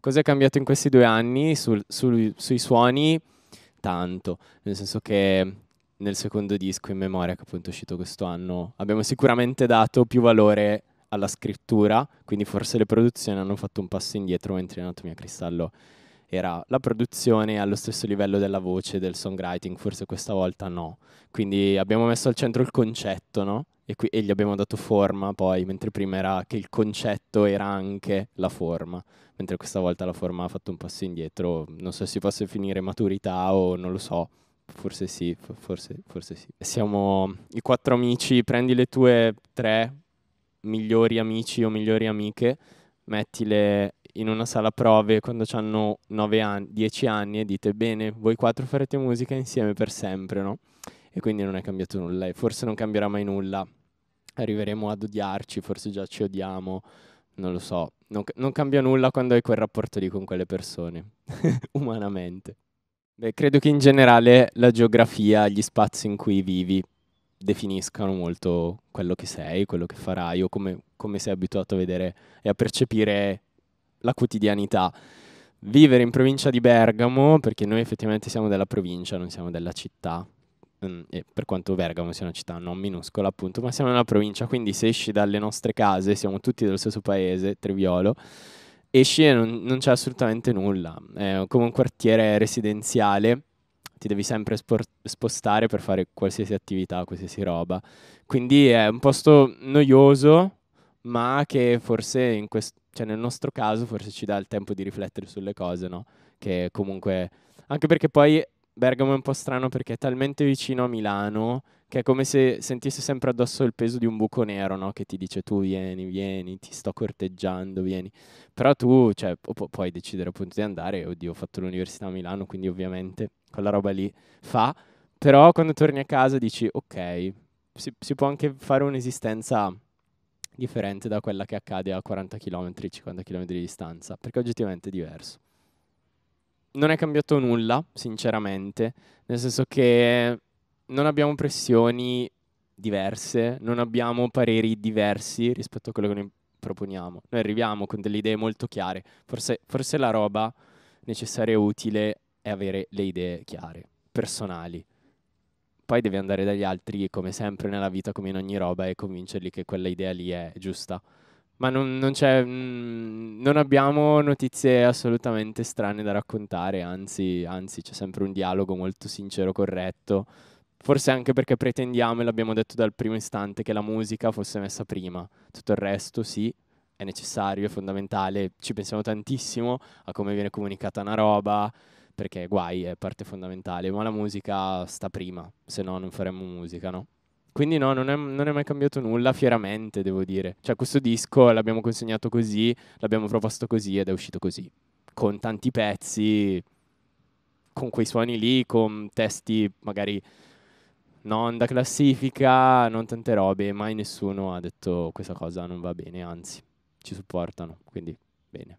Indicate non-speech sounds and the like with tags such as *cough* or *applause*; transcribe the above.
Cosa è cambiato in questi due anni sul, sul, sui suoni? Tanto, nel senso che nel secondo disco in memoria che appunto è uscito questo anno abbiamo sicuramente dato più valore alla scrittura, quindi forse le produzioni hanno fatto un passo indietro mentre in Anatomia Cristallo era la produzione allo stesso livello della voce, del songwriting, forse questa volta no. Quindi abbiamo messo al centro il concetto, no? E, qui, e gli abbiamo dato forma poi, mentre prima era che il concetto era anche la forma, mentre questa volta la forma ha fatto un passo indietro. Non so se si possa finire maturità o non lo so, forse sì, forse, forse sì. Siamo i quattro amici, prendi le tue tre migliori amici o migliori amiche, mettile in una sala prove quando hanno 9 anni, 10 anni e dite bene, voi quattro farete musica insieme per sempre, no? E quindi non è cambiato nulla e forse non cambierà mai nulla. Arriveremo ad odiarci, forse già ci odiamo, non lo so. Non, non cambia nulla quando hai quel rapporto lì con quelle persone, *laughs* umanamente. Beh, credo che in generale la geografia, gli spazi in cui vivi, definiscano molto quello che sei, quello che farai o come, come sei abituato a vedere e a percepire la quotidianità. Vivere in provincia di Bergamo, perché noi effettivamente siamo della provincia, non siamo della città, mm, e per quanto Bergamo sia una città non minuscola appunto, ma siamo nella provincia, quindi se esci dalle nostre case, siamo tutti dello stesso paese, Treviolo, esci e non, non c'è assolutamente nulla, è come un quartiere residenziale, ti devi sempre sport- spostare per fare qualsiasi attività, qualsiasi roba, quindi è un posto noioso, ma che forse in questo cioè nel nostro caso forse ci dà il tempo di riflettere sulle cose, no? Che comunque, anche perché poi Bergamo è un po' strano perché è talmente vicino a Milano che è come se sentisse sempre addosso il peso di un buco nero, no? Che ti dice tu vieni, vieni, ti sto corteggiando, vieni. Però tu, cioè, pu- puoi decidere appunto di andare, oddio, ho fatto l'università a Milano, quindi ovviamente quella roba lì fa. Però quando torni a casa dici, ok, si, si può anche fare un'esistenza differente da quella che accade a 40 km, 50 km di distanza, perché oggettivamente è diverso. Non è cambiato nulla, sinceramente, nel senso che non abbiamo pressioni diverse, non abbiamo pareri diversi rispetto a quello che noi proponiamo. Noi arriviamo con delle idee molto chiare, forse, forse la roba necessaria e utile è avere le idee chiare, personali poi devi andare dagli altri, come sempre nella vita, come in ogni roba, e convincerli che quella idea lì è giusta. Ma non, non, mh, mm, non abbiamo notizie assolutamente strane da raccontare, anzi, anzi c'è sempre un dialogo molto sincero, corretto. Forse anche perché pretendiamo, e l'abbiamo detto dal primo istante, che la musica fosse messa prima. Tutto il resto sì, è necessario, è fondamentale, ci pensiamo tantissimo a come viene comunicata una roba, perché guai è parte fondamentale, ma la musica sta prima, se no non faremmo musica, no? Quindi no, non è, non è, mai cambiato nulla, fieramente devo dire. Cioè questo disco l'abbiamo consegnato così, l'abbiamo proposto così ed è uscito così. Con tanti pezzi, con quei suoni lì, con testi magari non da classifica, non tante robe, mai nessuno ha detto questa cosa non va bene, anzi ci supportano, quindi bene.